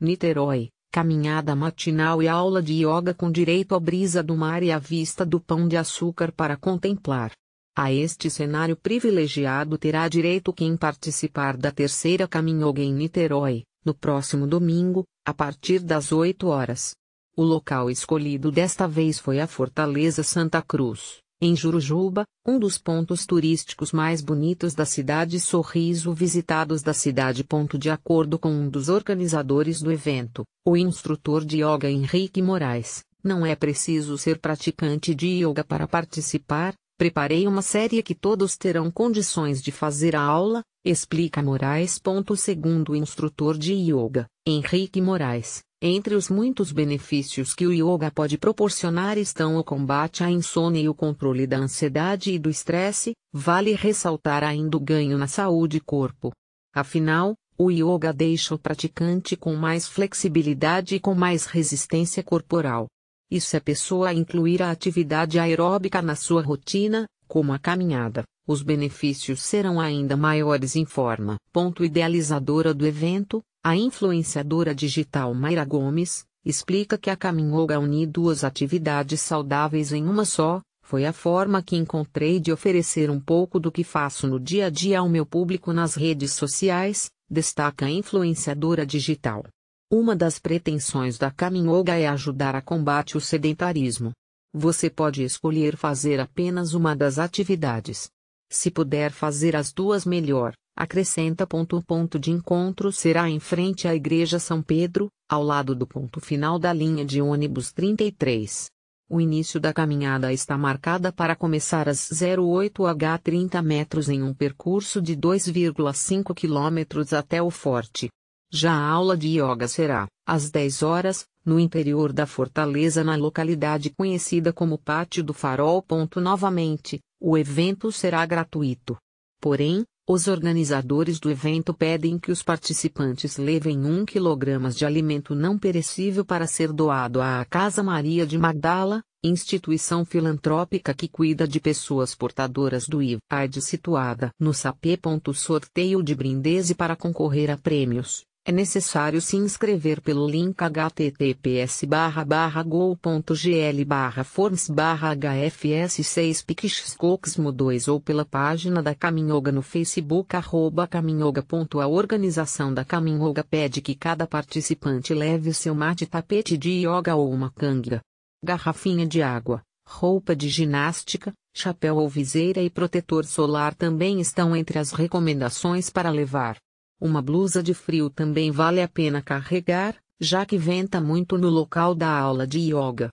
Niterói, caminhada matinal e aula de yoga com direito à brisa do mar e à vista do pão de açúcar para contemplar. A este cenário privilegiado terá direito quem participar da terceira Caminhoga em Niterói, no próximo domingo, a partir das 8 horas. O local escolhido desta vez foi a Fortaleza Santa Cruz, em Jurujuba, um dos pontos turísticos mais bonitos da cidade Sorriso visitados da cidade. De acordo com um dos organizadores do evento, o instrutor de yoga Henrique Moraes, não é preciso ser praticante de yoga para participar, Preparei uma série que todos terão condições de fazer a aula, explica Moraes. Segundo o instrutor de yoga, Henrique Moraes, entre os muitos benefícios que o yoga pode proporcionar estão o combate à insônia e o controle da ansiedade e do estresse, vale ressaltar ainda o ganho na saúde corpo. Afinal, o yoga deixa o praticante com mais flexibilidade e com mais resistência corporal. E se a pessoa incluir a atividade aeróbica na sua rotina, como a caminhada, os benefícios serão ainda maiores informa. Ponto idealizadora do evento, a influenciadora digital Mayra Gomes, explica que a Caminhoga une duas atividades saudáveis em uma só, foi a forma que encontrei de oferecer um pouco do que faço no dia a dia ao meu público nas redes sociais, destaca a influenciadora digital. Uma das pretensões da Caminhoga é ajudar a combate o sedentarismo. Você pode escolher fazer apenas uma das atividades. Se puder fazer as duas melhor, acrescenta. O ponto de encontro será em frente à Igreja São Pedro, ao lado do ponto final da linha de ônibus 33. O início da caminhada está marcada para começar às 08h 30 metros em um percurso de 2,5 km até o forte. Já a aula de yoga será, às 10 horas, no interior da fortaleza na localidade conhecida como Pátio do Farol. Novamente, o evento será gratuito. Porém, os organizadores do evento pedem que os participantes levem 1 kg de alimento não perecível para ser doado à Casa Maria de Magdala, instituição filantrópica que cuida de pessoas portadoras do HIV situada no SAP. Sorteio de brindes e para concorrer a prêmios é necessário se inscrever pelo link https go.gl forms hfs 6 pixcoxmo 2 ou pela página da Caminhoga no Facebook arroba. A organização da Caminhoga pede que cada participante leve seu mate tapete de yoga ou uma canga, garrafinha de água, roupa de ginástica, chapéu ou viseira e protetor solar também estão entre as recomendações para levar. Uma blusa de frio também vale a pena carregar, já que venta muito no local da aula de yoga.